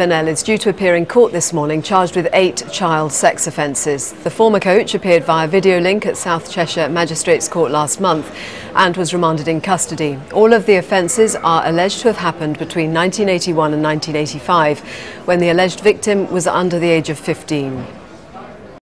Bennell is due to appear in court this morning charged with eight child sex offences. The former coach appeared via video link at South Cheshire Magistrates Court last month and was remanded in custody. All of the offences are alleged to have happened between 1981 and 1985 when the alleged victim was under the age of 15.